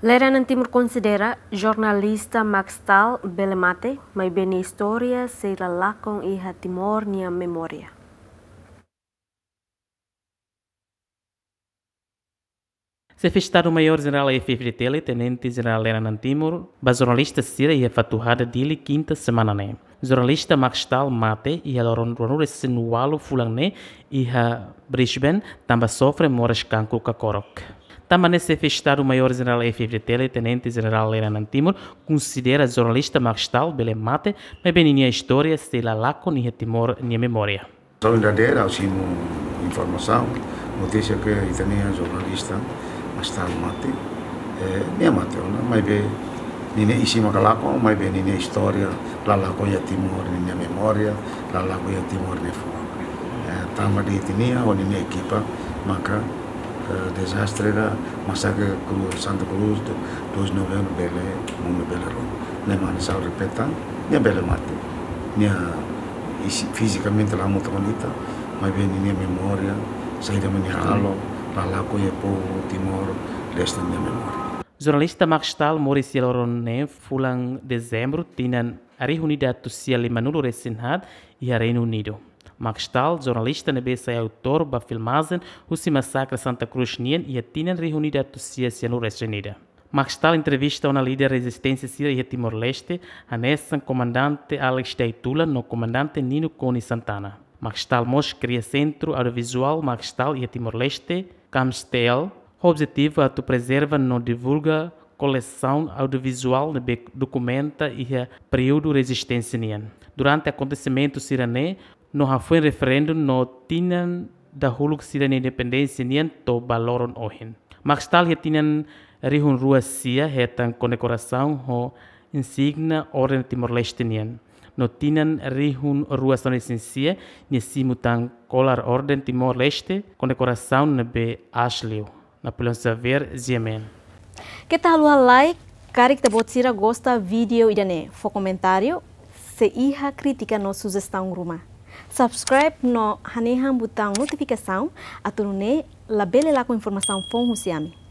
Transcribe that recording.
Leran în timp considera, jurnalista Max Tal Belemate mai bine istoria se la lacon i ha timor memoria. Se fez estado maior general e fifre tele, tenente general Lena Nantimur, ba jornalista Sira e fatuhada dele quinta semana ne. Jornalista Max Stahl mate e a loron ronure sinualo fulang ne e a Brisbane tamba sofre moras cancro ca. Também se festado o maior general FFTL, tenente general Leran Timur, considera jornalista Marstal Belemate, mas bem a história se la laco ni Timor ni memória. Só verdadeira, assim, informação, notícia que tinha jornalista Marstal Mate, é, minha mate, mas bem nini isi makalako, mas bem nini história, la laco ya Timor ni memória, la laco ya Timor fora. É, tama di tinia, nini equipa, maka Eh, desastre era massacre de Santa Cruz, 12 novembro, bele, mundo bele rom. Lemani sao repeta, nia bele mate. Nia e fisicamente la muito bonita, mas bem nia memória, saída mani halo, la laco e povo, timor, leste nia memória. Jornalista Makstal Mauricio Lorone fulang dezembro tinan arihunidatu sia limanulu resinhat i e Reino Unido. Maxtal, jornalista na BC autor ba filmagem o massacre Santa Cruz Nien e a tinan reunida a ciência no Reunida. Maxtal entrevista uma líder resistência síria Timor-Leste, a nessa comandante Alex Deitula no comandante Nino Coni Santana. Maxtal Mos cria centro audiovisual Maxtal e Timor-Leste, Camstel, o objetivo é preservar no divulga coleção audiovisual documenta e período resistência nien. Durante acontecimento sirané, no foi referendo no tinan da huluk sida independência nian to baloron ohin. Maxtal he tinan rihun rua sia hetan condecoração ho insigna orden Timor-Leste nian. No tinan rihun rua sonesensia ni simutan colar orden Timor-Leste condecoração na be na Pilon Saver Ziemen. Que tal o like? Cari que te gosta vídeo idane. Fo comentário se iha crítica no sugestão ruma. Subscribe no hanehang butang notificação atau ne labele com informação fon husiami.